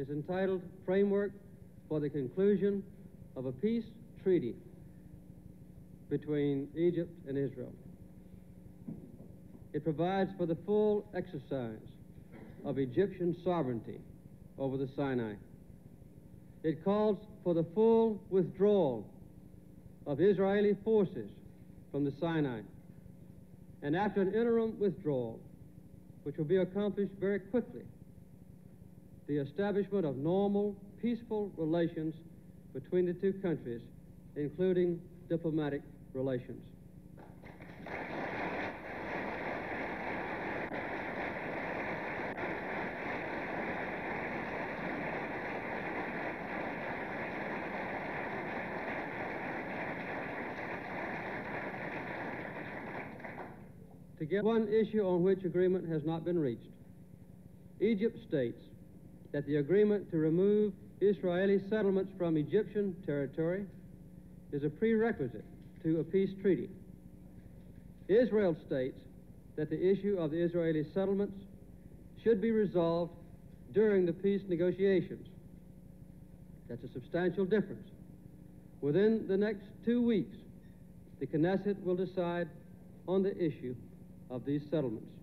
is entitled Framework for the Conclusion of a Peace Treaty between Egypt and Israel. It provides for the full exercise of Egyptian sovereignty over the Sinai. It calls for the full withdrawal of Israeli forces from the Sinai. And after an interim withdrawal, which will be accomplished very quickly, the establishment of normal, peaceful relations between the two countries, including diplomatic relations. To get one issue on which agreement has not been reached, Egypt states that the agreement to remove Israeli settlements from Egyptian territory is a prerequisite to a peace treaty. Israel states that the issue of the Israeli settlements should be resolved during the peace negotiations. That's a substantial difference. Within the next two weeks, the Knesset will decide on the issue of these settlements.